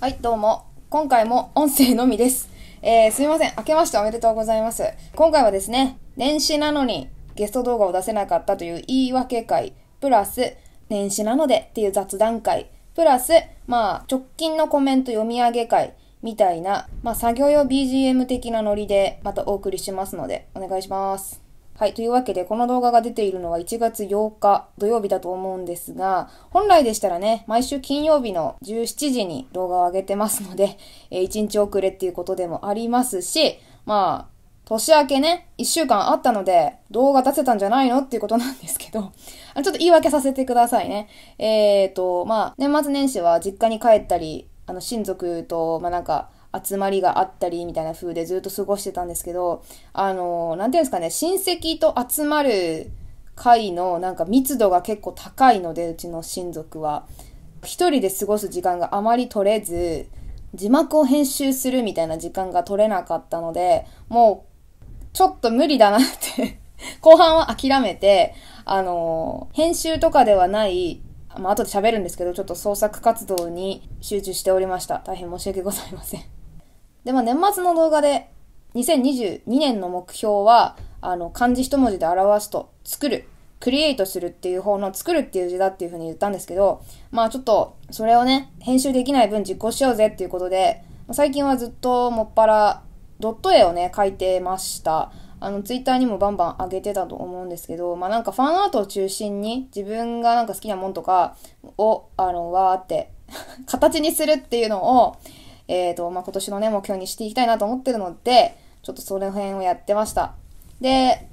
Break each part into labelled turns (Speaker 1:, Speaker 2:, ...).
Speaker 1: はい、どうも。今回も音声のみです。えー、すみません。明けましておめでとうございます。今回はですね、年始なのにゲスト動画を出せなかったという言い訳会、プラス、年始なのでっていう雑談会、プラス、まあ、直近のコメント読み上げ会、みたいな、まあ、作業用 BGM 的なノリでまたお送りしますので、お願いします。はい。というわけで、この動画が出ているのは1月8日土曜日だと思うんですが、本来でしたらね、毎週金曜日の17時に動画を上げてますので、えー1日遅れっていうことでもありますし、まあ、年明けね、1週間あったので、動画出せたんじゃないのっていうことなんですけど、あのちょっと言い訳させてくださいね。えーと、まあ、年末年始は実家に帰ったり、あの、親族と、まあなんか、集まりがあったりみたいな風でずっと過ごしてたんですけど、あの、なんていうんですかね、親戚と集まる会のなんか密度が結構高いので、うちの親族は。一人で過ごす時間があまり取れず、字幕を編集するみたいな時間が取れなかったので、もう、ちょっと無理だなって 後半は諦めて、あの、編集とかではない、まあ、後で喋るんですけど、ちょっと創作活動に集中しておりました。大変申し訳ございません。で、まあ、年末の動画で、2022年の目標は、あの、漢字一文字で表すと、作る、クリエイトするっていう方の作るっていう字だっていうふうに言ったんですけど、まあちょっと、それをね、編集できない分実行しようぜっていうことで、最近はずっともっぱら、ドット絵をね、描いてました。あの、ツイッターにもバンバン上げてたと思うんですけど、まあなんかファンアートを中心に自分がなんか好きなもんとかを、あの、わーって形にするっていうのを、えっ、と、まあ今年のね、目標にしていきたいなと思ってるので、ちょっとその辺をやってました。で、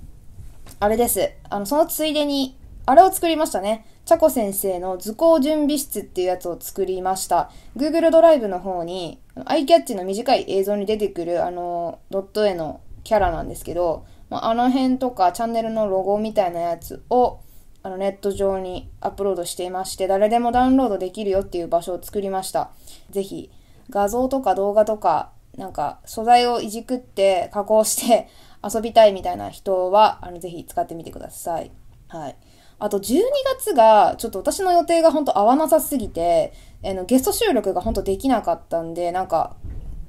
Speaker 1: あれです。あの、そのついでに、あれを作りましたね。チャコ先生の図工準備室っていうやつを作りました。Google ドライブの方に、アイキャッチの短い映像に出てくる、あの、ドット絵のキャラなんですけど、まあ、あの辺とかチャンネルのロゴみたいなやつを、あのネット上にアップロードしていまして、誰でもダウンロードできるよっていう場所を作りました。ぜひ、画像とか動画とか、なんか素材をいじくって加工して 遊びたいみたいな人は、あの、ぜひ使ってみてください。はい。あと、12月が、ちょっと私の予定が本当合わなさすぎて、あの、ゲスト収録が本当できなかったんで、なんか、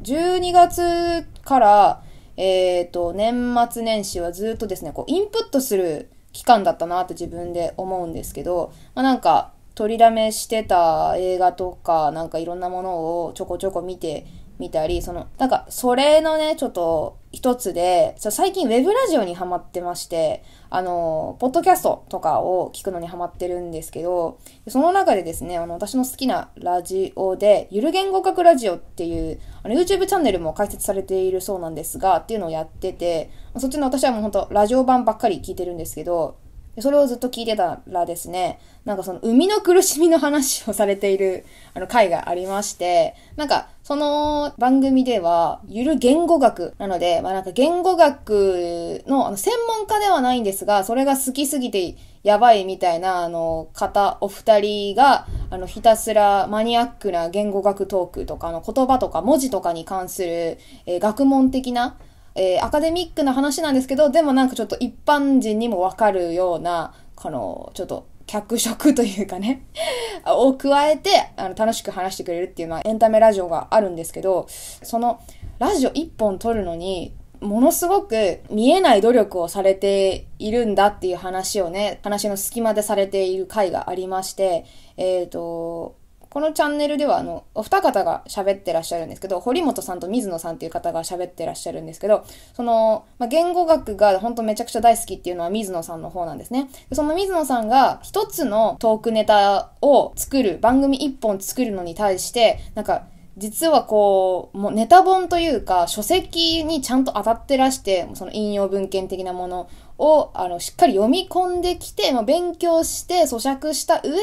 Speaker 1: 12月から、えっ、と、年末年始はずっとですね、こう、インプットする期間だったなって自分で思うんですけど、まあ、なんか、取りだめしてた映画とか、なんかいろんなものをちょこちょこ見てみたり、その、なんか、それのね、ちょっと、一つで、最近ウェブラジオにハマってまして、あの、ポッドキャストとかを聞くのにハマってるんですけど、その中でですね、あの、私の好きなラジオで、ゆる言語学ラジオっていう、あの、YouTube チャンネルも開設されているそうなんですが、っていうのをやってて、そっちの私はもう本当ラジオ版ばっかり聞いてるんですけど、それをずっと聞いてたらですね、なんかその生みの苦しみの話をされているあの回がありまして、なんかその番組ではゆる言語学なので、まあなんか言語学のあの専門家ではないんですが、それが好きすぎてやばいみたいなあの方お二人があのひたすらマニアックな言語学トークとかあの言葉とか文字とかに関する、えー学問的なえーアカデミックな話なんですけど、でもなんかちょっと一般人にもわかるような、この、ちょっと、脚色というかね、を加えて、あの、楽しく話してくれるっていうのはエンタメラジオがあるんですけど、その、ラジオ一本撮るのに、ものすごく見えない努力をされているんだっていう話をね、話の隙間でされている回がありまして、えっ、と、このチャンネルでは、あの、お二方が喋ってらっしゃるんですけど、堀本さんと水野さんっていう方が喋ってらっしゃるんですけど、その、まあ、言語学が本当めちゃくちゃ大好きっていうのは水野さんの方なんですね。その水野さんが一つのトークネタを作る、番組一本作るのに対して、なんか、実はこう、もうネタ本というか、書籍にちゃんと当たってらして、その引用文献的なものを、あの、しっかり読み込んできて、まあ、勉強して、咀嚼した上で、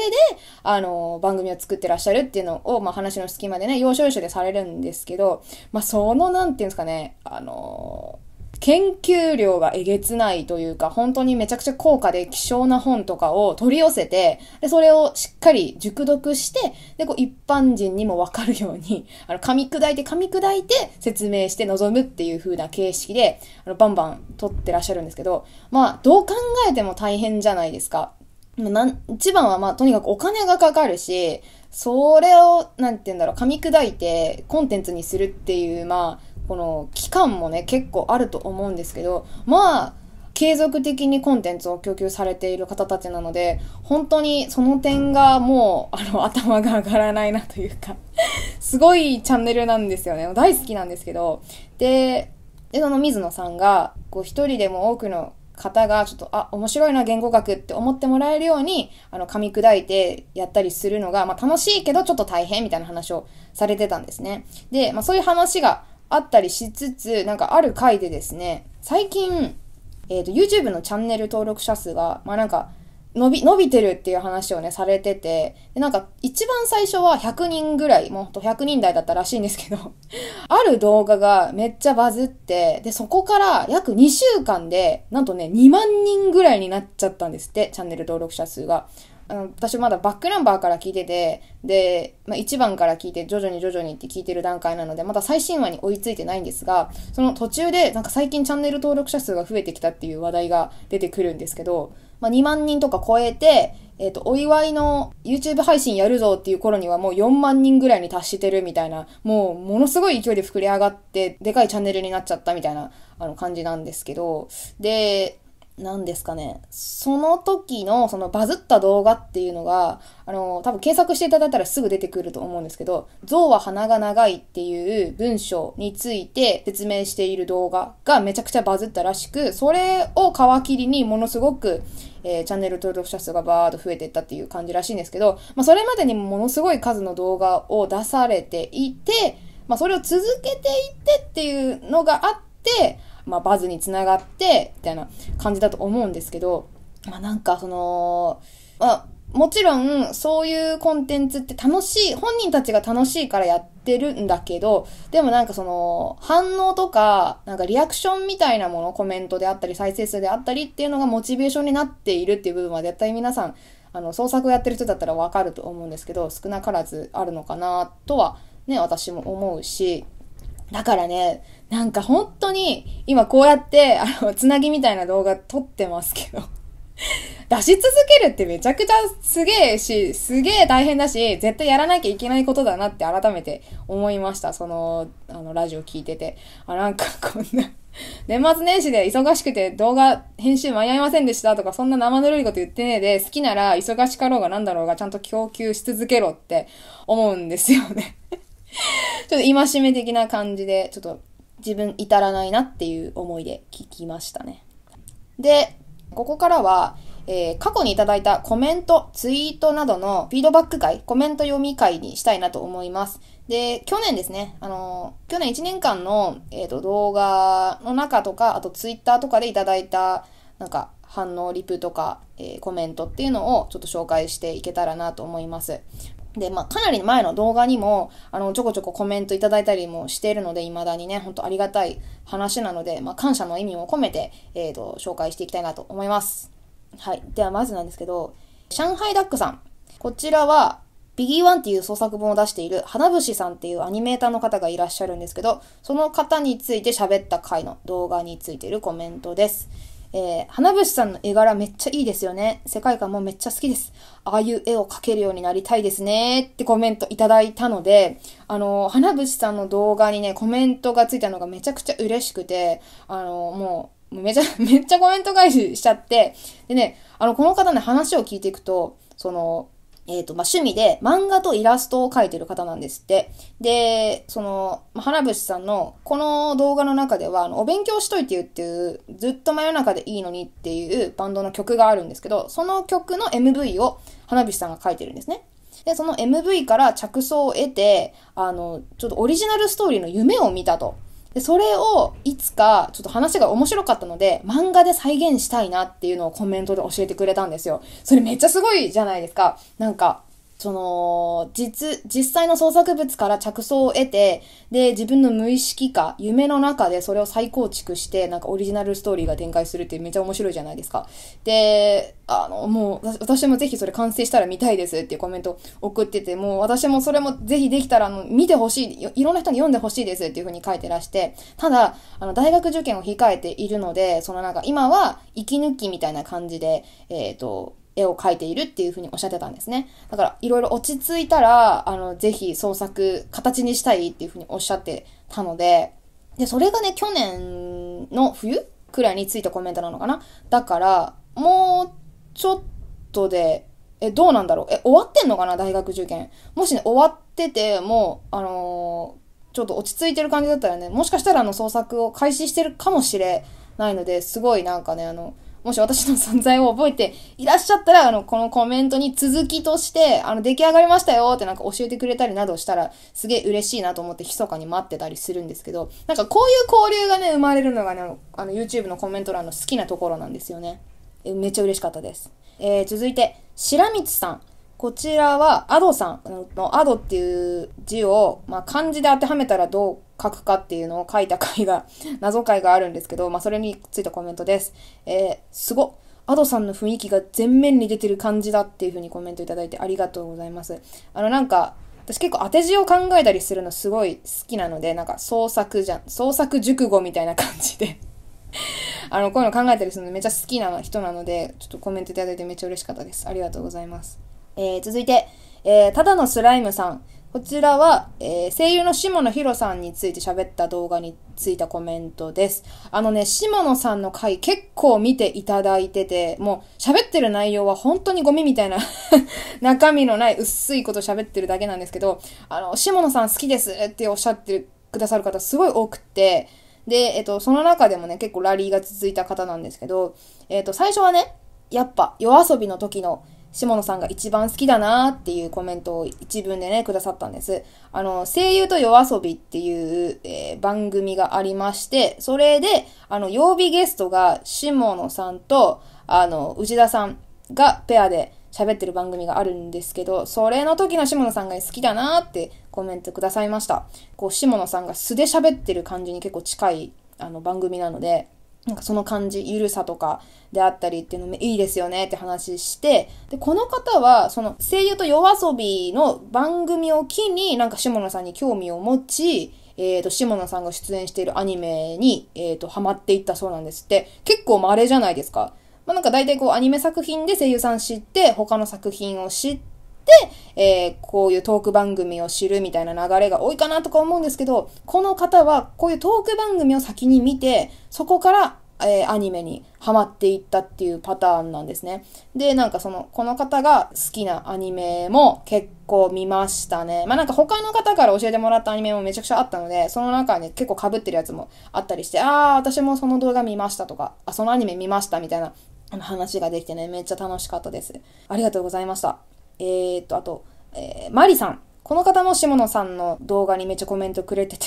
Speaker 1: あの、番組を作ってらっしゃるっていうのを、まあ、話の隙間でね、要所要所でされるんですけど、まあ、その、なんていうんですかね、あの研究量がえげつないというか、本当にめちゃくちゃ高価で希少な本とかを取り寄せて、で、それをしっかり熟読して、で、こう一般人にもわかるように、あの、噛み砕いて噛み砕いて説明して臨むっていう風な形式で、あの、バンバン取ってらっしゃるんですけど、まあ、どう考えても大変じゃないですか。なん一番はまあとにかくお金がかかるし、それを、なんて言うんだろう、噛み砕いてコンテンツにするっていう、まあ、この期間もね、結構あると思うんですけど、まあ、継続的にコンテンツを供給されている方たちなので、本当にその点がもう、あの、頭が上がらないなというか すごいチャンネルなんですよね。大好きなんですけど。で、で、その水野さんが、こう一人でも多くの方がちょっと、あ、面白いな言語学って思ってもらえるように、あの、噛み砕いてやったりするのが、まあ楽しいけどちょっと大変みたいな話をされてたんですね。で、まあそういう話があったりしつつ、なんかある回でですね、最近、えっ、ー、と、YouTube のチャンネル登録者数が、まあなんか、伸び、伸びてるっていう話をね、されてて、で、なんか、一番最初は100人ぐらい、もうほんと100人台だったらしいんですけど ある動画がめっちゃバズって、で、そこから約2週間で、なんとね、2万人ぐらいになっちゃったんですって、チャンネル登録者数が。あの、私まだバックナンバーから聞いてて、で、まあ、1番から聞いて徐々に徐々にって聞いてる段階なので、まだ最新話に追いついてないんですが、その途中でなんか最近チャンネル登録者数が増えてきたっていう話題が出てくるんですけど、まあ、2万人とか超えて、えっ、ー、と、お祝いの YouTube 配信やるぞっていう頃にはもう4万人ぐらいに達してるみたいな、もうものすごい勢いで膨れ上がって、でかいチャンネルになっちゃったみたいな、あの感じなんですけど、で、何ですかね。その時の、そのバズった動画っていうのが、あの、多分検索していただいたらすぐ出てくると思うんですけど、象は鼻が長いっていう文章について説明している動画がめちゃくちゃバズったらしく、それを皮切りにものすごく、えー、チャンネル登録者数がバーっと増えていったっていう感じらしいんですけど、まあ、それまでにものすごい数の動画を出されていて、まあ、それを続けていってっていうのがあって、まあ、バズにつながって、みたいな感じだと思うんですけど、まあ、なんかその、まあ、もちろん、そういうコンテンツって楽しい、本人たちが楽しいからやってるんだけど、でもなんかその、反応とか、なんかリアクションみたいなもの、コメントであったり、再生数であったりっていうのがモチベーションになっているっていう部分は絶対皆さん、あの、創作をやってる人だったらわかると思うんですけど、少なからずあるのかなとは、ね、私も思うし、だからね、なんか本当に、今こうやって、あの、つなぎみたいな動画撮ってますけど 出し続けるってめちゃくちゃすげえし、すげえ大変だし、絶対やらなきゃいけないことだなって改めて思いました。その、あの、ラジオ聞いてて。あ、なんかこんな 年末年始で忙しくて動画編集間に合いませんでしたとか、そんな生ぬるいこと言ってねえで、好きなら忙しかろうがなんだろうがちゃんと供給し続けろって思うんですよね ちょっと戒め的な感じで、ちょっと自分至らないなっていう思いで聞きましたね。で、ここからは、えー、過去にいただいたコメント、ツイートなどのフィードバック会、コメント読み会にしたいなと思います。で、去年ですね、あのー、去年1年間の、えっ、ー、と、動画の中とか、あとツイッターとかでいただいた、なんか、反応、リプとか、えー、コメントっていうのをちょっと紹介していけたらなと思います。で、まあ、かなり前の動画にも、あの、ちょこちょこコメントいただいたりもしているので、未だにね、ほんとありがたい話なので、まあ、感謝の意味も込めて、えっ、ー、と、紹介していきたいなと思います。はい。では、まずなんですけど、上海ダックさん。こちらは、ビギーワンっていう創作本を出している花節さんっていうアニメーターの方がいらっしゃるんですけど、その方について喋った回の動画についているコメントです。えー、花節さんの絵柄めっちゃいいですよね。世界観もめっちゃ好きです。ああいう絵を描けるようになりたいですね。ってコメントいただいたので、あの、花節さんの動画にね、コメントがついたのがめちゃくちゃ嬉しくて、あの、もう、めちゃ、めっちゃコメント返ししちゃって、でね、あの、この方ね、話を聞いていくと、その、えっ、ー、と、まあ、趣味で漫画とイラストを描いてる方なんですって。で、その、まあ、花節さんのこの動画の中では、あの、お勉強しといてよっていう、ずっと真夜中でいいのにっていうバンドの曲があるんですけど、その曲の MV を花節さんが書いてるんですね。で、その MV から着想を得て、あの、ちょっとオリジナルストーリーの夢を見たと。で、それをいつかちょっと話が面白かったので、漫画で再現したいなっていうのをコメントで教えてくれたんですよ。それめっちゃすごいじゃないですか。なんか、その、実、実際の創作物から着想を得て、で、自分の無意識化、夢の中でそれを再構築して、なんかオリジナルストーリーが展開するってめっちゃ面白いじゃないですか。で、あの、もう、私もぜひそれ完成したら見たいですっていうコメント送ってて、もう私もそれもぜひできたら、あの、見てほしい、いろんな人に読んでほしいですっていうふうに書いてらして、ただ、あの、大学受験を控えているので、そのなんか今は息抜きみたいな感じで、えっ、ー、と、絵を描いているっていうふうにおっしゃってたんですね。だから、いろいろ落ち着いたら、あの、ぜひ創作、形にしたいっていうふうにおっしゃってたので、で、それがね、去年の冬くらいについたコメントなのかなだから、もう、ちょっとで、え、どうなんだろうえ、終わってんのかな大学受験。もしね、終わってて、もう、あのー、ちょっと落ち着いてる感じだったらね、もしかしたらあの創作を開始してるかもしれないので、すごいなんかね、あの、もし私の存在を覚えていらっしゃったら、あの、このコメントに続きとして、あの、出来上がりましたよってなんか教えてくれたりなどしたら、すげえ嬉しいなと思って密かに待ってたりするんですけど、なんかこういう交流がね、生まれるのがね、あの、YouTube のコメント欄の好きなところなんですよね。めっちゃ嬉しかったです。えー、続いて、白光さん。こちらは、アドさんのアドっていう字を、まあ、漢字で当てはめたらどう書くかっていうのを書いた回が、謎回があるんですけど、まあ、それについたコメントです。えー、すごアドさんの雰囲気が全面に出てる感じだっていう風にコメントいただいてありがとうございます。あのなんか、私結構当て字を考えたりするのすごい好きなので、なんか創作じゃん、創作熟語みたいな感じで あの、こういうの考えたりするのめっちゃ好きな人なので、ちょっとコメントいただいてめっちゃ嬉しかったです。ありがとうございます。えー、続いて、えー、ただのスライムさん。こちらは、えー、声優の下野紘さんについて喋った動画についたコメントです。あのね、下野さんの回結構見ていただいてて、もう喋ってる内容は本当にゴミみたいな 中身のない薄いこと喋ってるだけなんですけど、あの、下野さん好きですっておっしゃってくださる方すごい多くて、で、えっと、その中でもね、結構ラリーが続いた方なんですけど、えっと、最初はね、やっぱ夜遊びの時の下野さんが一番好きだなっていうコメントを一文でね、くださったんです。あの、声優と夜遊びっていう、えー、番組がありまして、それで、あの、曜日ゲストが下野さんと、あの、内田さんがペアで喋ってる番組があるんですけど、それの時の下野さんが好きだなってコメントくださいました。こう、下野さんが素で喋ってる感じに結構近い、あの、番組なので、なんかその感じ、ゆるさとかであったりっていうのもいいですよねって話して、で、この方は、その声優と夜遊びの番組を機に、なんか下野さんに興味を持ち、えっ、ー、と、下野さんが出演しているアニメに、えっ、ー、と、ハマっていったそうなんですって。結構稀じゃないですか。まあ、なんか大体こうアニメ作品で声優さん知って、他の作品を知って、えー、こういうトーク番組を知るみたいな流れが多いかなとか思うんですけど、この方はこういうトーク番組を先に見て、そこからえー、アニメにハマっていったっていうパターンなんですね。で、なんかその、この方が好きなアニメも結構見ましたね。まあなんか他の方から教えてもらったアニメもめちゃくちゃあったので、その中に結構被ってるやつもあったりして、ああ、私もその動画見ましたとか、あ、そのアニメ見ましたみたいな話ができてね、めっちゃ楽しかったです。ありがとうございました。えー、っと、あと、えー、マリさん。この方も下野さんの動画にめっちゃコメントくれてて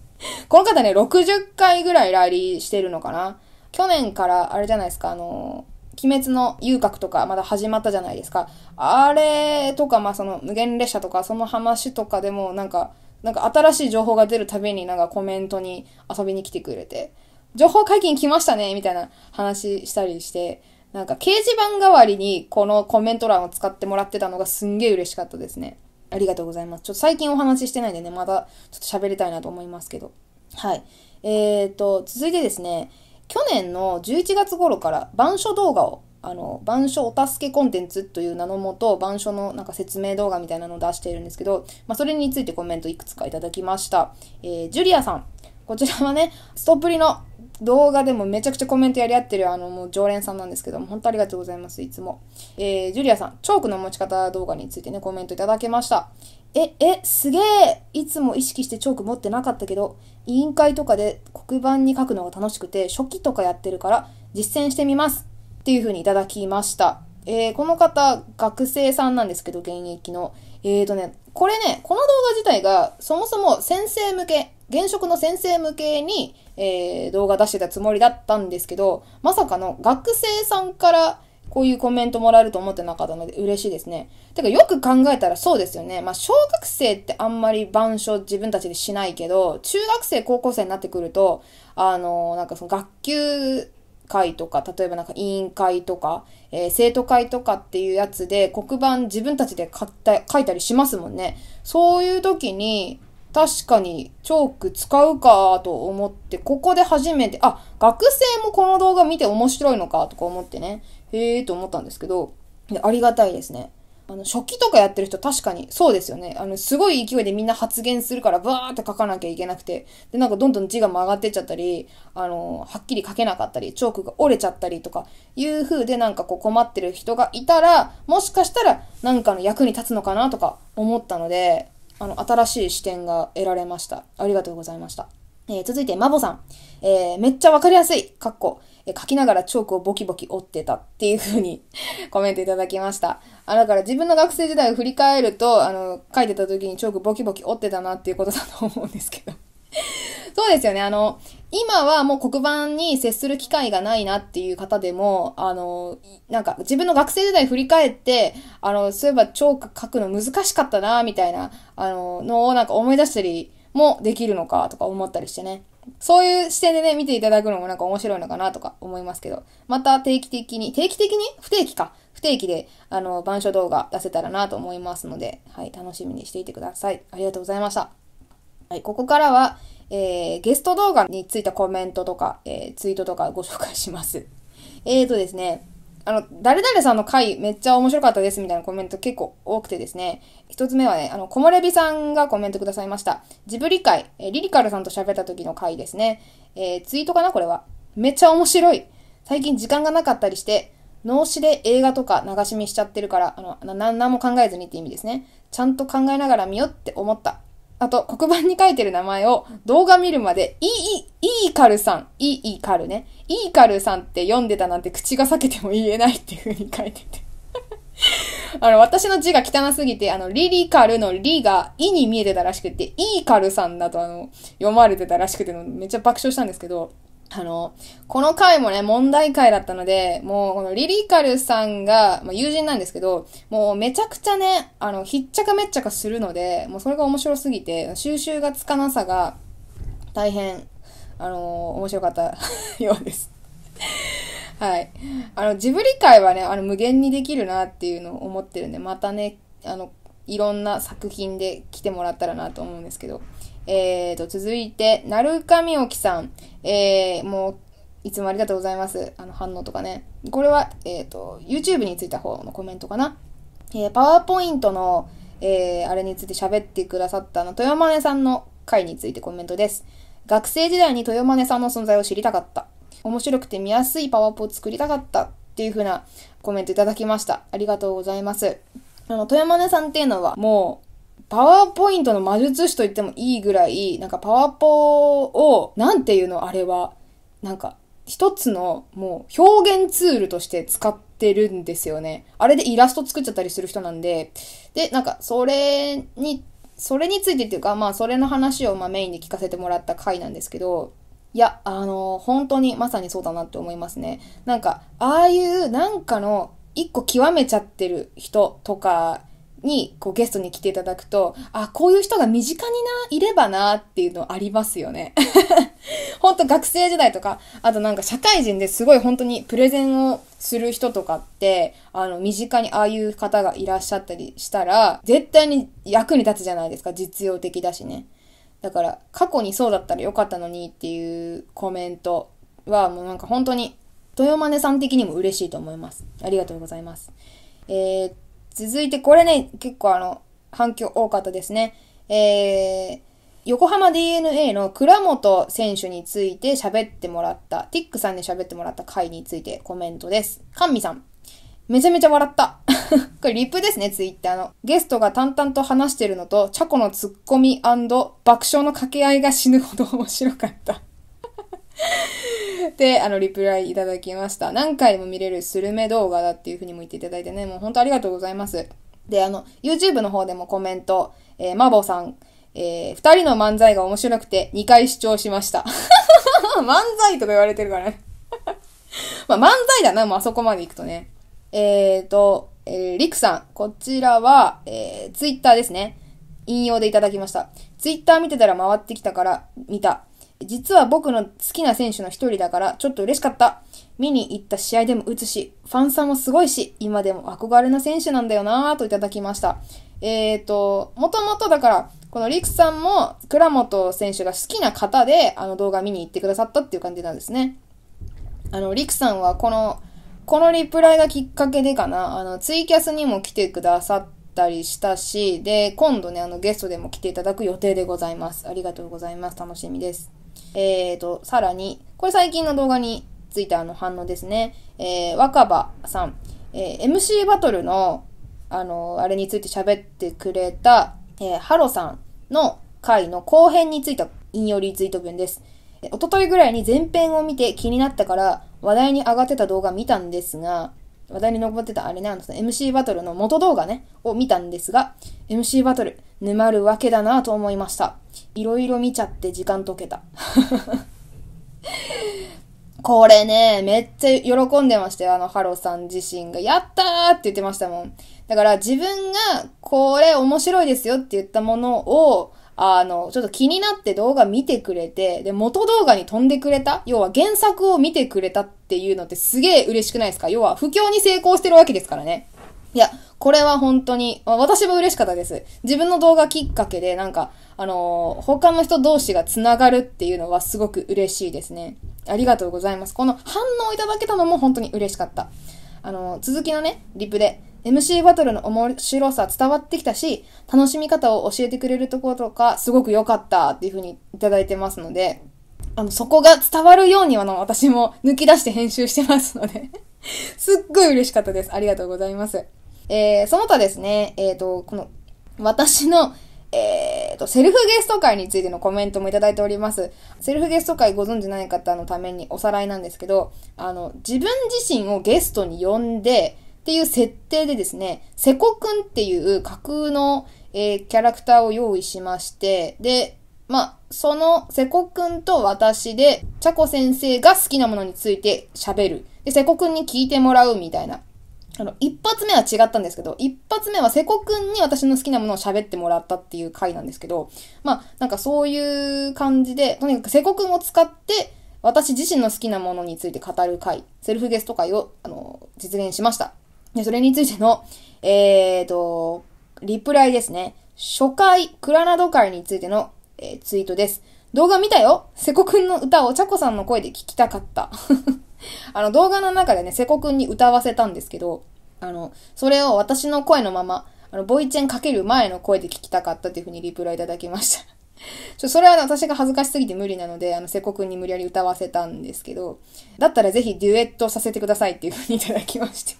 Speaker 1: この方ね、60回ぐらいラリーしてるのかな去年からあれじゃないですか、あの鬼滅の遊郭とかまだ始まったじゃないですか。あれとか、まあその無限列車とかその話とかでもなんか、なんか新しい情報が出るたびになんかコメントに遊びに来てくれて、情報解禁来ましたねみたいな話したりして、なんか掲示板代わりにこのコメント欄を使ってもらってたのがすんげえ嬉しかったですね。ありがとうございます。ちょっと最近お話ししてないんでね、またちょっと喋りたいなと思いますけど。はい。えーと、続いてですね、去年の11月頃から板書動画をあの、板書お助けコンテンツという名のもと、板書のなんか説明動画みたいなのを出しているんですけど、まあ、それについてコメントいくつかいただきました。えー、ジュリアさん。こちらはね、ストップリの動画でもめちゃくちゃコメントやり合ってるあの、もう常連さんなんですけども、本当ありがとうございます、いつも。えー、ジュリアさん、チョークの持ち方動画についてね、コメントいただけました。え、え、すげえいつも意識してチョーク持ってなかったけど、委員会とかで黒板に書くのが楽しくて、初期とかやってるから実践してみます。っていう風にいただきました。えー、この方、学生さんなんですけど、現役の。えーとね、これね、この動画自体が、そもそも先生向け、現職の先生向けに、えー、動画出してたつもりだったんですけど、まさかの学生さんからこういうコメントもらえると思ってなかったので嬉しいですね。てかよく考えたらそうですよね。まあ小学生ってあんまり板書自分たちでしないけど、中学生、高校生になってくると、あの、なんかその学級会とか、例えばなんか委員会とか、えー、生徒会とかっていうやつで黒板自分たちで書った書いたりしますもんね。そういう時に、確かにチョーク使うかと思って、ここで初めて、あ、学生もこの動画見て面白いのかとか思ってね。へえーと思ったんですけど、ありがたいですね。あの、初期とかやってる人確かにそうですよね。あの、すごい勢いでみんな発言するからバーって書かなきゃいけなくて、で、なんかどんどん字が曲がってっちゃったり、あの、はっきり書けなかったり、チョークが折れちゃったりとか、いう風でなんかこう困ってる人がいたら、もしかしたらなんかの役に立つのかなとか思ったので、あの、新しい視点が得られました。ありがとうございました。えー、続いて、マボさん。えー、めっちゃわかりやすい。かっこ。え書きながらチョークをボキボキ折ってたっていう風に コメントいただきました。あ、だから自分の学生時代を振り返ると、あの、書いてた時にチョークボキボキ折ってたなっていうことだと思うんですけど そうですよね。あの、今はもう黒板に接する機会がないなっていう方でも、あの、なんか自分の学生時代振り返って、あの、そういえばチョーク書くの難しかったな、みたいな、あの、のをなんか思い出したりもできるのかとか思ったりしてね。そういう視点でね、見ていただくのもなんか面白いのかなとか思いますけど、また定期的に、定期的に？不定期か。不定期で、あの、板書動画出せたらなと思いますので、はい、楽しみにしていてください。ありがとうございました。はい、ここからは、えー、ゲスト動画についたコメントとか、えー、ツイートとかご紹介します。えーとですね、あの、誰々さんの回めっちゃ面白かったですみたいなコメント結構多くてですね、一つ目はね、あの、木漏れ日さんがコメントくださいました。ジブリ回、えリリカルさんと喋った時の回ですね。えー、ツイートかなこれは。めっちゃ面白い。最近時間がなかったりして、脳死で映画とか流し見しちゃってるから、あの、な、なんも考えずにって意味ですね。ちゃんと考えながら見よって思った。あと、黒板に書いてる名前を動画見るまで、いい、いいかるさん、いい、いいカルね。いいかるさんって読んでたなんて口が裂けても言えないっていう風に書いてて あの、私の字が汚すぎて、あの、リリカルのリがイに見えてたらしくて、いいカルさんだとあの、読まれてたらしくて、めっちゃ爆笑したんですけど、あの、この回もね、問題回だったので、もう、このリリカルさんが、まあ、友人なんですけど、もうめちゃくちゃね、あの、ひっちゃかめっちゃかするので、もうそれが面白すぎて、収集がつかなさが、大変、あの面白かった ようです。はい。あの、ジブリ界はね、あの、無限にできるなっていうのを思ってるんで、またね、あの、いろんな作品で来てもらったらなと思うんですけど、えーと、続いて、なるかみおきさん。えー、もう、いつもありがとうございます。あの、反応とかね。これは、えーと、YouTube についた方のコメントかな。えー、パワーポイントの、えー、あれについて喋ってくださったの、豊真さんの回についてコメントです。学生時代に豊真さんの存在を知りたかった。面白くて見やすいパワーポを作りたかったっていう風なコメントいただきました。ありがとうございます。あの、豊真さんっていうのはもう、パワーポイントの魔術師と言ってもいいぐらい、なんかパワーポを、なんていうのあれは、なんか、一つのもう表現ツールとして使ってるんですよね。あれでイラスト作っちゃったりする人なんで、で、なんか、それに、それについてっていうか、まあ、それの話をまメインで聞かせてもらった回なんですけど、いや、あの、本当にまさにそうだなって思いますね。なんか、ああいうなんかの一個極めちゃってる人とかにこうゲストに来ていただくと、あ、こういう人が身近にないればなっていうのありますよね。本当学生時代とか、あとなんか社会人ですごい本当にプレゼンをする人とかって、あの、身近にああいう方がいらっしゃったりしたら、絶対に役に立つじゃないですか。実用的だしね。だから、過去にそうだったらよかったのにっていうコメントはもうなんか本当に、豊真根さん的にも嬉しいと思います。ありがとうございます。えー、続いてこれね、結構あの、反響多かったですね。えー、横浜 DNA の倉本選手について喋ってもらった、ティックさんに喋ってもらった回についてコメントです。神美さん。めちゃめちゃ笑った。これリップですね、ツイッターの。ゲストが淡々と話してるのと、チャコのツッコミ爆笑の掛け合いが死ぬほど面白かった。で、あの、リプライいただきました。何回も見れるスルメ動画だっていうふうにも言っていただいてね、もう本当ありがとうございます。で、あの、YouTube の方でもコメント、えー、マボさん、えー、二人の漫才が面白くて2回視聴しました。漫才とか言われてるからね まあ、漫才だな、もうあそこまで行くとね。えーと、えー、リクさん、こちらは、えー、ツイッターですね。引用でいただきました。ツイッター見てたら回ってきたから見た。実は僕の好きな選手の一人だからちょっと嬉しかった。見に行った試合でも打つし、ファンさんもすごいし、今でも憧れの選手なんだよなぁといただきました。えっ、ー、と、もともとだから、このリクさんも倉本選手が好きな方であの動画見に行ってくださったっていう感じなんですね。あの、リクさんはこのこのリプライがきっかけでかな、あの、ツイキャスにも来てくださったりしたし、で、今度ね、あの、ゲストでも来ていただく予定でございます。ありがとうございます。楽しみです。えーと、さらに、これ最近の動画についたあの反応ですね。えー、若葉さん、えー、MC バトルの、あの、あれについて喋ってくれた、えー、ハロさんの回の後編についた引用リツイート文です。おとといぐらいに前編を見て気になったから話題に上がってた動画見たんですが、話題に上ってたあれね、あの MC バトルの元動画ね、を見たんですが、MC バトル、沼るわけだなと思いました。いろいろ見ちゃって時間解けた。これね、めっちゃ喜んでましたよ。あの、ハロさん自身が。やったーって言ってましたもん。だから自分が、これ面白いですよって言ったものを、あの、ちょっと気になって動画見てくれて、で、元動画に飛んでくれた？要は原作を見てくれたっていうのってすげえ嬉しくないですか？要は、不況に成功してるわけですからね。いや、これは本当に、私も嬉しかったです。自分の動画きっかけで、なんか、あのー、他の人同士が繋がるっていうのはすごく嬉しいですね。ありがとうございます。この反応いただけたのも本当に嬉しかった。あのー、続きのね、リプで、MC バトルの面白さ伝わってきたし、楽しみ方を教えてくれるところとか、すごく良かったっていう風にいただいてますので、あの、そこが伝わるようにはの、私も抜き出して編集してますので すっごい嬉しかったです。ありがとうございます。えー、その他ですね、えっ、ー、と、この、私の、えーと、セルフゲスト会についてのコメントもいただいております。セルフゲスト会ご存知ない方のためにおさらいなんですけど、あの、自分自身をゲストに呼んで、っていう設定でですね、セコくんっていう架空の、えー、キャラクターを用意しまして、で、まあ、そのセコくんと私で、チャコ先生が好きなものについて喋る。で、セコくんに聞いてもらうみたいな。あの、一発目は違ったんですけど、一発目はセコくんに私の好きなものを喋ってもらったっていう回なんですけど、まあ、なんかそういう感じで、とにかくセコくんを使って、私自身の好きなものについて語る回、セルフゲスト回を、あの、実現しました。で、それについての、えーと、リプライですね。初回、クラナド会についての、えー、ツイートです。動画見たよセコくんの歌をチャコさんの声で聞きたかった。あの、動画の中でね、セコくんに歌わせたんですけど、あの、それを私の声のまま、あの、ボイチェンかける前の声で聞きたかったっていうふうにリプライいただきました。ちょ、それは、ね、私が恥ずかしすぎて無理なので、あの、セコくんに無理やり歌わせたんですけど、だったらぜひデュエットさせてくださいっていうふうにいただきまして。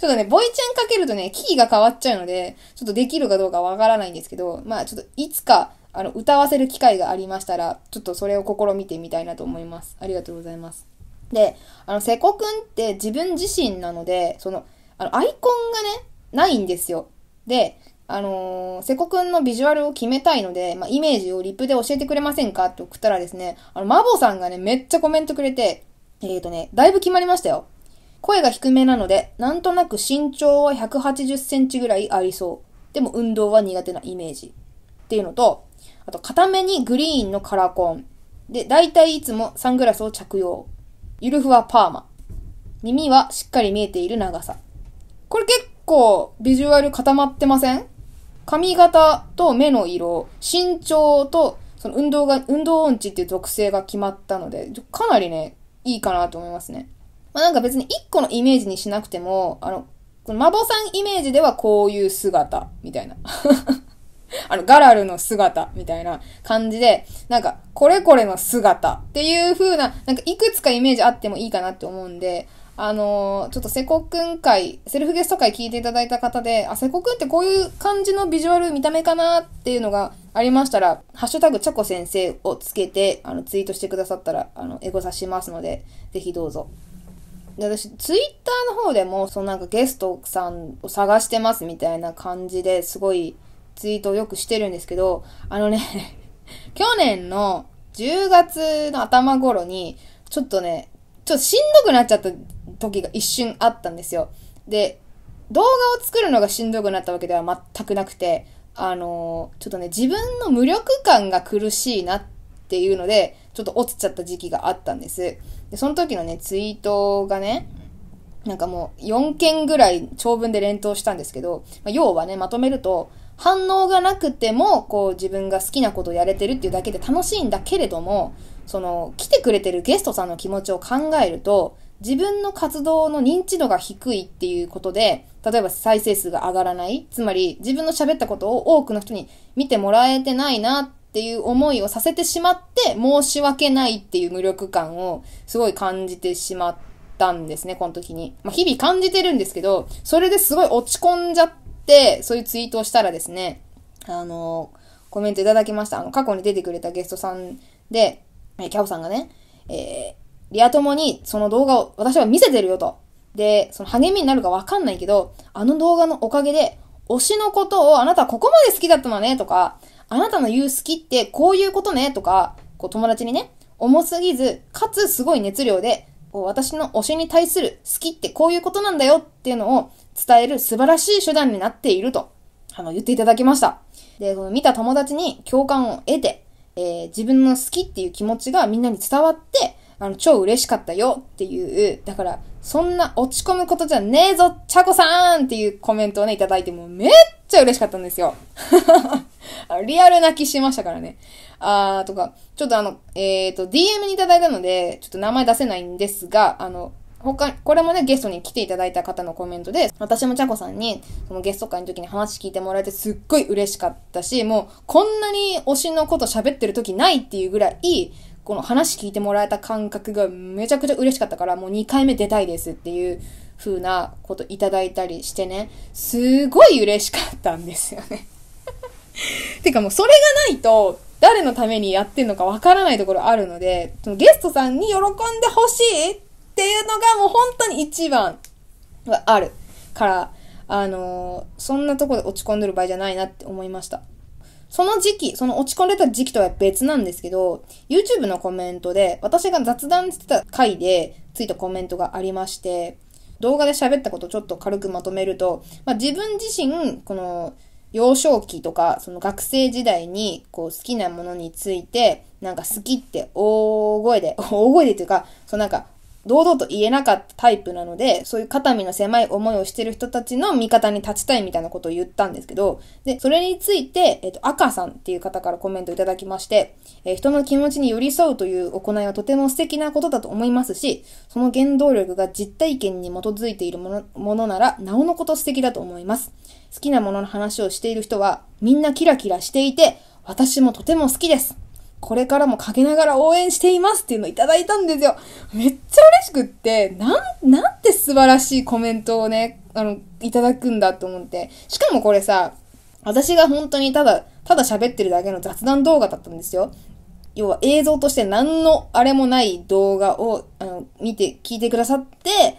Speaker 1: ちょっとね、ボイチェンかけるとね、キーが変わっちゃうので、ちょっとできるかどうかわからないんですけど、まあちょっといつか、あの、歌わせる機会がありましたら、ちょっとそれを試みてみたいなと思います。ありがとうございます。で、あの、瀬古くんって自分自身なので、その、あの、アイコンがね、ないんですよ。で、あのー、瀬古くんのビジュアルを決めたいので、まあ、イメージをリップで教えてくれませんか？って送ったらですね、あの、マボさんがね、めっちゃコメントくれて、えっ、ー、とね、だいぶ決まりましたよ。声が低めなので、なんとなく身長は180センチぐらいありそう。でも運動は苦手なイメージ。っていうのと、あと、片目にグリーンのカラコン。で、大体いつもサングラスを着用。ゆるふわパーマ。耳はしっかり見えている長さ。これ結構ビジュアル固まってません？髪型と目の色、身長とその運動が、運動音痴っていう属性が決まったので、かなりね、いいかなと思いますね。まあ、なんか別に一個のイメージにしなくても、あの、このマボさんイメージではこういう姿、みたいな。あの、ガラルの姿、みたいな感じで、なんか、これこれの姿っていう風な、なんかいくつかイメージあってもいいかなって思うんで、あのー、ちょっとセコくん会、セルフゲスト会聞いていただいた方で、あ、セコくんってこういう感じのビジュアル、見た目かなっていうのがありましたら、ハッシュタグチャコ先生をつけて、あの、ツイートしてくださったら、あの、エゴさしますので、ぜひどうぞ。で、私、ツイッターの方でも、そのなんかゲストさんを探してますみたいな感じですごいツイートをよくしてるんですけど、あのね 去年の10月の頭頃に、ちょっとね、ちょっとしんどくなっちゃった時が一瞬あったんですよ。で、動画を作るのがしんどくなったわけでは全くなくて、あのー、ちょっとね、自分の無力感が苦しいなっていうので、ちょっと落ちちゃった時期があったんです。で、その時のね、ツイートがね、なんかもう4件ぐらい長文で連投したんですけど、まあ、要はね、まとめると、反応がなくても、こう自分が好きなことをやれてるっていうだけで楽しいんだけれども、その、来てくれてるゲストさんの気持ちを考えると、自分の活動の認知度が低いっていうことで、例えば再生数が上がらない。つまり自分の喋ったことを多くの人に見てもらえてないなっっていう思いをさせてしまって申し訳ないっていう無力感をすごい感じてしまったんですね、この時に。まあ、日々感じてるんですけど、それですごい落ち込んじゃって、そういうツイートをしたらですね、あの、コメントいただきました。あの、過去に出てくれたゲストさんで、えキャオさんがね、えー、リア友にその動画を私は見せてるよと。で、その励みになるかわかんないけど、あの動画のおかげで、推しのことをあなたはここまで好きだったのねとか、あなたの言う好きってこういうことねとか、こう友達にね、重すぎず、かつすごい熱量で、こう私の推しに対する好きってこういうことなんだよっていうのを伝える素晴らしい手段になっていると、あの、言っていただきました。で、この見た友達に共感を得て、えー、自分の好きっていう気持ちがみんなに伝わって、あの、超嬉しかったよっていう、だから、そんな落ち込むことじゃねえぞ、ちゃこさんっていうコメントをね、いただいてもめっちゃ嬉しかったんですよ。リアル泣きしましたからね。あーとか、ちょっとあの、えっ、ー、と、DM にいただいたので、ちょっと名前出せないんですが、あの、他、これもね、ゲストに来ていただいた方のコメントで、私もちゃこさんに、そのゲスト会の時に話聞いてもらえてすっごい嬉しかったし、もう、こんなに推しのこと喋ってる時ないっていうぐらい、この話聞いてもらえた感覚がめちゃくちゃ嬉しかったから、もう2回目出たいですっていう風なこといただいたりしてね、すごい嬉しかったんですよね てかもうそれがないと、誰のためにやってんのかわからないところあるので、そのゲストさんに喜んでほしいっていうのがもう本当に一番はあるから、あのー、そんなとこで落ち込んでる場合じゃないなって思いました。その時期、その落ち込んでた時期とは別なんですけど、YouTube のコメントで、私が雑談してた回でついたコメントがありまして、動画で喋ったことをちょっと軽くまとめると、まあ、自分自身、この、幼少期とか、その学生時代に、こう、好きなものについて、なんか好きって大声で、大声でというか、そうなんか、堂々と言えなかったタイプなので、そういう肩身の狭い思いをしてる人たちの味方に立ちたいみたいなことを言ったんですけど、で、それについて、えっ、と、赤さんっていう方からコメントいただきまして、えー、人の気持ちに寄り添うという行いはとても素敵なことだと思いますし、その原動力が実体験に基づいているものものなら、なおのこと素敵だと思います。好きなものの話をしている人は、みんなキラキラしていて、私もとても好きです。これからもかけながら応援していますっていうのをいただいたんですよ。めっちゃ嬉しくって、なん、なんて素晴らしいコメントをね、あの、いただくんだと思って。しかもこれさ、私が本当にただ、ただ喋ってるだけの雑談動画だったんですよ。要は映像として何のあれもない動画を、あの、見て、聞いてくださって、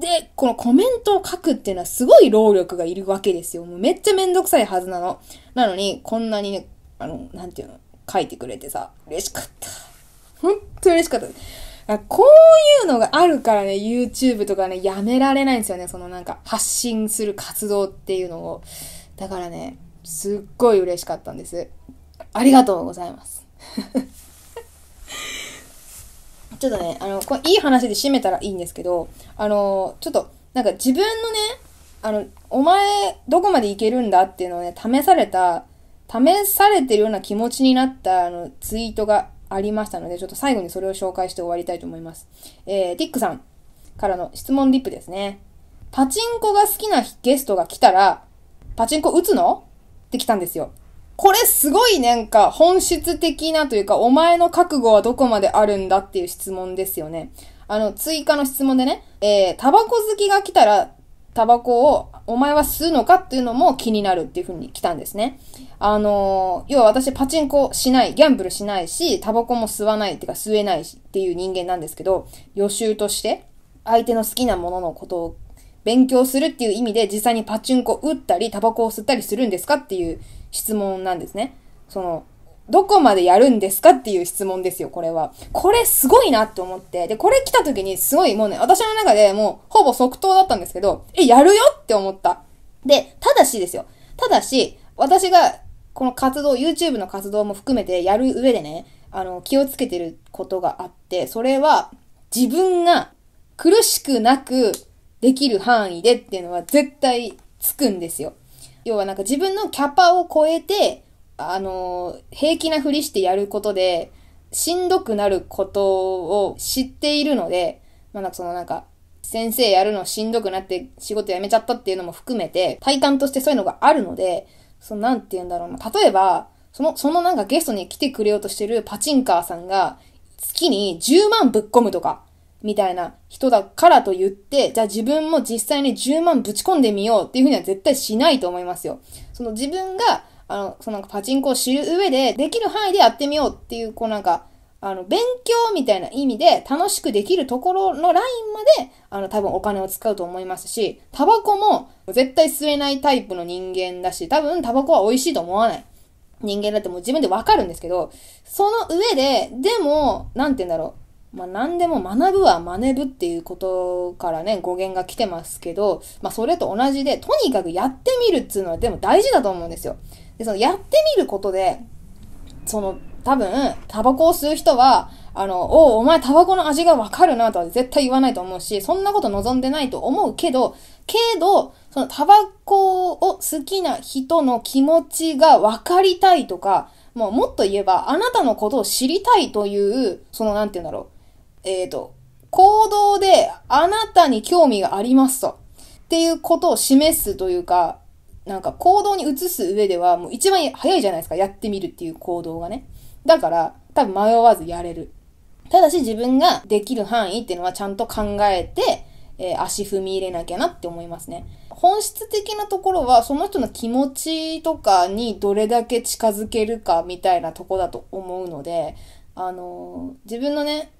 Speaker 1: で、このコメントを書くっていうのはすごい労力がいるわけですよ。もうめっちゃめんどくさいはずなの。なのに、こんなにね、あの、なんていうの、書いてくれてさ、嬉しかった。本当嬉しかった。こういうのがあるからね、YouTube とかね、やめられないんですよね。そのなんか、発信する活動っていうのを。だからね、すっごい嬉しかったんです。ありがとうございます。ちょっとね、あの、これいい話で締めたらいいんですけど、あの、ちょっと、なんか自分のね、あの、お前、どこまでいけるんだっていうのをね、試された試されてるような気持ちになったあのツイートがありましたので、ちょっと最後にそれを紹介して終わりたいと思います。えー、ティックさんからの質問リップですね。パチンコが好きなゲストが来たら、パチンコ打つの？って来たんですよ。これすごいなんか本質的なというか、お前の覚悟はどこまであるんだっていう質問ですよね。あの、追加の質問でね、えー、タバコ好きが来たら、タバコをお前は吸うのかっていうのも気になるっていう風に来たんですね。あのー、要は私パチンコしない、ギャンブルしないし、タバコも吸わないっていうか吸えないっていう人間なんですけど、予習として相手の好きなもののことを勉強するっていう意味で実際にパチンコ打ったりタバコを吸ったりするんですかっていう質問なんですね。その、どこまでやるんですかっていう質問ですよ、これは。これすごいなって思って。で、これ来た時にすごいもうね、私の中でもうほぼ即答だったんですけど、え、やるよって思った。で、ただしですよ。ただし、私がこの活動、YouTube の活動も含めてやる上でね、あの、気をつけてることがあって、それは自分が苦しくなくできる範囲でっていうのは絶対つくんですよ。要はなんか自分のキャパを超えて、あの、平気なふりしてやることで、しんどくなることを知っているので、まあなんかそのなんか、先生やるのしんどくなって仕事辞めちゃったっていうのも含めて、体感としてそういうのがあるので、そのなんて言うんだろうな。例えば、その、そのなんかゲストに来てくれようとしてるパチンカーさんが、月に10万ぶっ込むとか、みたいな人だからと言って、じゃあ自分も実際に10万ぶち込んでみようっていうふうには絶対しないと思いますよ。その自分が、あの、そのパチンコを知る上で、できる範囲でやってみようっていう、こうなんか、あの、勉強みたいな意味で楽しくできるところのラインまで、あの、多分お金を使うと思いますし、タバコも絶対吸えないタイプの人間だし、多分タバコは美味しいと思わない人間だってもう自分でわかるんですけど、その上で、でも、なんて言うんだろう。まあ、何でも学ぶは真似ぶっていうことからね、語源が来てますけど、まあ、それと同じで、とにかくやってみるっていうのはでも大事だと思うんですよ。で、そのやってみることで、その、多分、タバコを吸う人は、あの、おお、お前タバコの味がわかるなとは絶対言わないと思うし、そんなこと望んでないと思うけど、けど、そのタバコを好きな人の気持ちがわかりたいとか、もうもっと言えば、あなたのことを知りたいという、そのなんて言うんだろう。えっ、ー、と、行動であなたに興味がありますと。っていうことを示すというか、なんか行動に移す上ではもう一番早いじゃないですか。やってみるっていう行動がね。だから、多分迷わずやれる。ただし自分ができる範囲っていうのはちゃんと考えて、えー、足踏み入れなきゃなって思いますね。本質的なところはその人の気持ちとかにどれだけ近づけるかみたいなとこだと思うので、あのー、自分のね、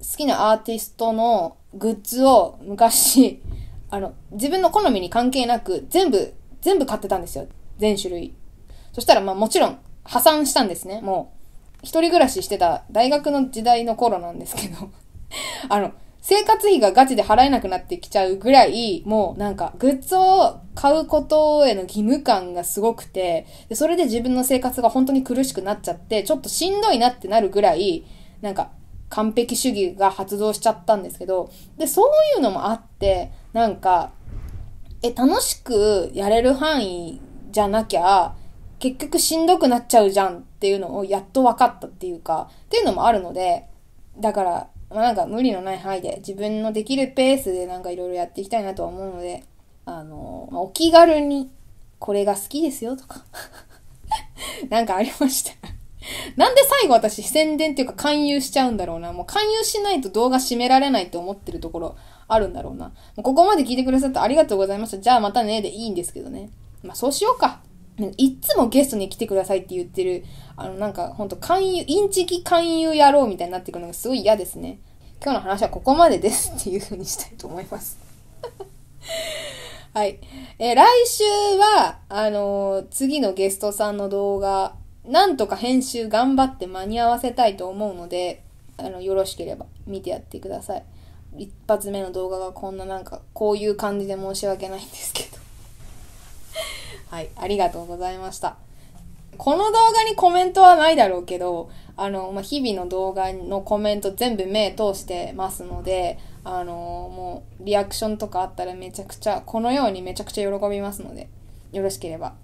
Speaker 1: 好きなアーティストのグッズを昔、あの、自分の好みに関係なく全部全部買ってたんですよ。全種類。そしたら、まあもちろん破産したんですね。もう、一人暮らししてた大学の時代の頃なんですけど あの、生活費がガチで払えなくなってきちゃうぐらい、もうなんか、グッズを買うことへの義務感がすごくて、でそれで自分の生活が本当に苦しくなっちゃって、ちょっとしんどいなってなるぐらい、なんか、完璧主義が発動しちゃったんですけど、で、そういうのもあって、なんか、え、楽しくやれる範囲じゃなきゃ、結局しんどくなっちゃうじゃんっていうのをやっと分かったっていうか、っていうのもあるので、だから、まあ、なんか無理のない範囲で自分のできるペースでなんかいろいろやっていきたいなとは思うので、あの、お気軽にこれが好きですよとか なんかありましたなんで最後私宣伝っていうか勧誘しちゃうんだろうな。もう勧誘しないと動画締められないと思ってるところあるんだろうな。ここまで聞いてくださってありがとうございました。じゃあまたねでいいんですけどね。まあそうしようか。いつもゲストに来てくださいって言ってる、あのなんかほんと勧誘、インチキ勧誘野郎みたいになってくるのがすごい嫌ですね。今日の話はここまでですっていう風にしたいと思います。はい。えー、来週は、あのー、次のゲストさんの動画、なんとか編集頑張って間に合わせたいと思うので、あの、よろしければ見てやってください。一発目の動画がこんななんか、こういう感じで申し訳ないんですけど。はい、ありがとうございました。この動画にコメントはないだろうけど、あの、まあ、日々の動画のコメント全部目通してますので、あのもう、リアクションとかあったらめちゃくちゃ、このようにめちゃくちゃ喜びますので、よろしければ。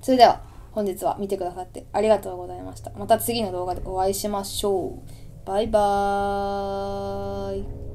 Speaker 1: それでは、本日は見てくださってありがとうございました。また次の動画でお会いしましょう。バイバーイ。